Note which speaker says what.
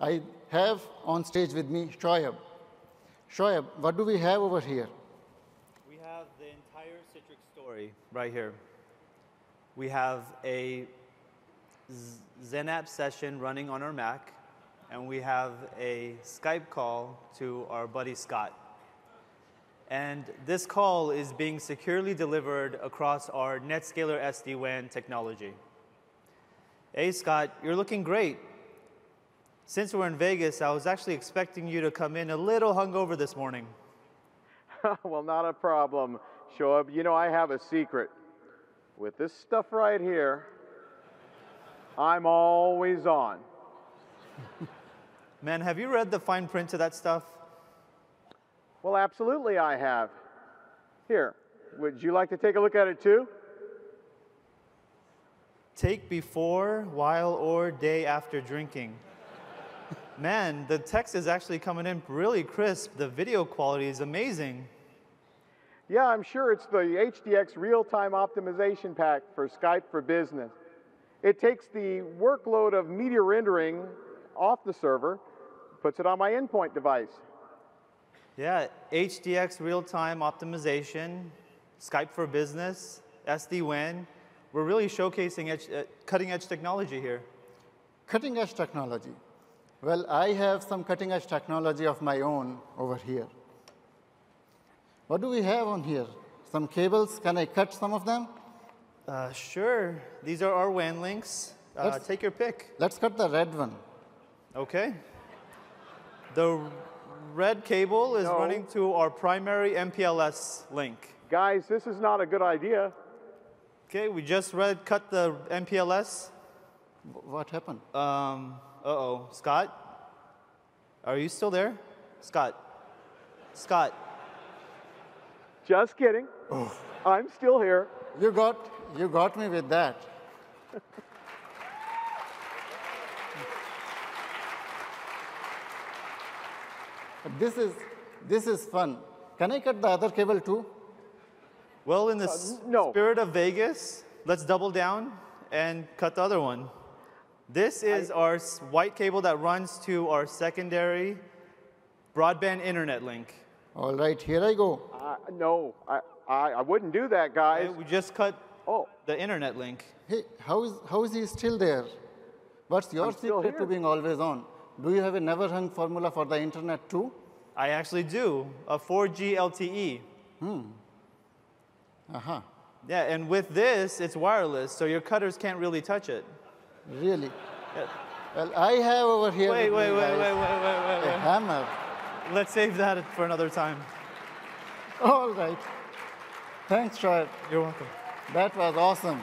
Speaker 1: I have on stage with me Shoaib. Shoaib, what do we have over here?
Speaker 2: We have the entire Citrix story right here. We have a Z- XenApp session running on our Mac, and we have a Skype call to our buddy Scott. And this call is being securely delivered across our NetScaler SD-WAN technology. Hey, Scott, you're looking great. Since we're in Vegas, I was actually expecting you to come in a little hungover this morning.
Speaker 3: well, not a problem, Shoaib. You know, I have a secret. With this stuff right here, I'm always on.
Speaker 2: Man, have you read the fine print of that stuff?
Speaker 3: Well, absolutely, I have. Here, would you like to take a look at it too?
Speaker 2: Take before, while, or day after drinking. Man, the text is actually coming in really crisp. The video quality is amazing.
Speaker 3: Yeah, I'm sure it's the HDX real-time optimization pack for Skype for Business. It takes the workload of media rendering off the server, puts it on my endpoint device.
Speaker 2: Yeah, HDX real-time optimization, Skype for Business, SD-WAN. We're really showcasing edge, uh, cutting-edge technology here.
Speaker 1: Cutting edge technology. Well, I have some cutting edge technology of my own over here. What do we have on here? Some cables. Can I cut some of them?
Speaker 2: Uh, sure, these are our WAN links. Uh,
Speaker 1: Let's-
Speaker 2: take your pick.
Speaker 1: Let's cut the red one.
Speaker 2: Okay. The red cable is
Speaker 3: No.
Speaker 2: running to our primary MPLS link.
Speaker 3: Guys, this is not a good idea.
Speaker 2: Okay, we just read cut the MPLS.
Speaker 1: What happened?
Speaker 2: Um, uh-oh, Scott? Are you still there? Scott? Scott?
Speaker 3: Just kidding. I'm still here.
Speaker 1: You got, you got me with that. This is, this is fun. Can I cut the other cable too?
Speaker 2: Well, in the uh, s-
Speaker 3: no.
Speaker 2: spirit of Vegas, let's double down and cut the other one. This is our white cable that runs to our secondary broadband internet link.
Speaker 1: All right, here I go.
Speaker 3: Uh, no, I, I, I wouldn't do that,
Speaker 2: Okay,
Speaker 3: guys.
Speaker 2: We just cut
Speaker 3: Oh,
Speaker 2: the internet link.
Speaker 1: Hey, how is, how is he still there? What's your
Speaker 3: I'm still
Speaker 1: secret to being always on? Do you have a never hung formula for the internet too?
Speaker 2: I actually do, a 4G LTE. Hmm.
Speaker 1: Uh-huh,
Speaker 2: Yeah, and with this, it's wireless, so your cutters can't really touch it.
Speaker 1: Really? Well, I have over here
Speaker 2: Wait,
Speaker 1: with
Speaker 2: wait, wait, wait, wait, wait, wait,
Speaker 1: a hammer.
Speaker 2: Let's save that for another time.
Speaker 1: All right. Thanks, Shoaib.
Speaker 2: You're welcome.
Speaker 1: That was awesome.